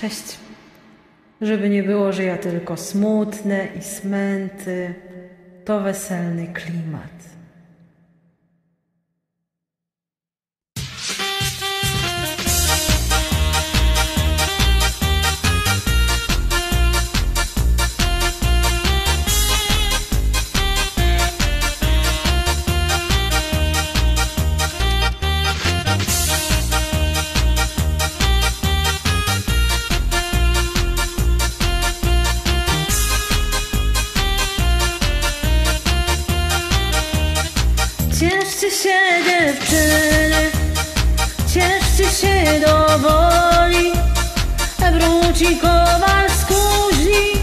Cześć. Żeby nie było, że ja tylko smutne i smęty, to weselny klimat. Cieszcie się dziewczyny, cieszcie się do woli. Wróci kowal z kuźni,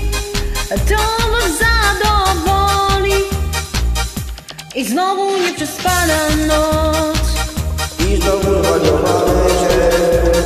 to was zadowoli. I znowu nie przespana noc, I znowu zwariowany dzień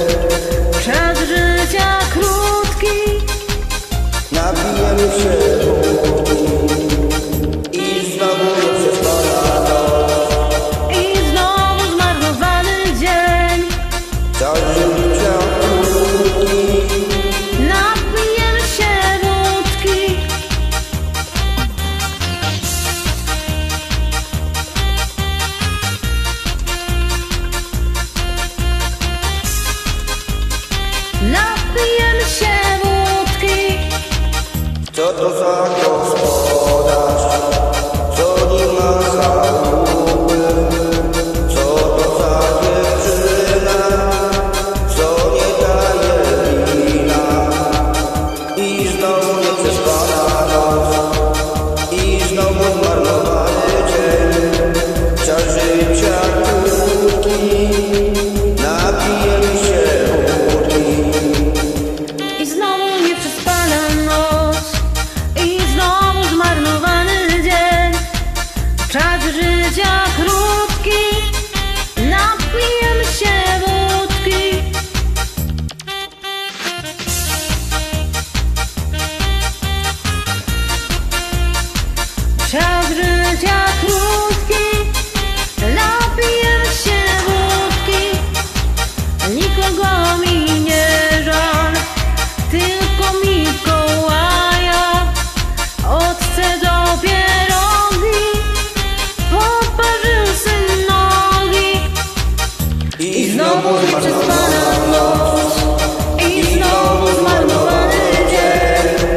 i znowu zmarnowany dzień.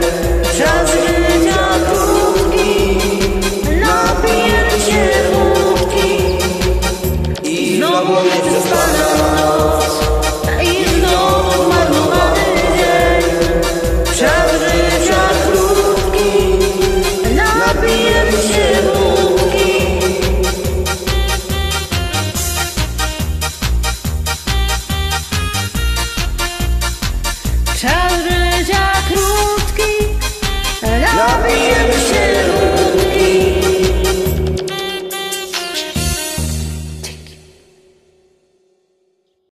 Czas życia krótki, napijemy się wódki. I Znowu nieprzespana noc the end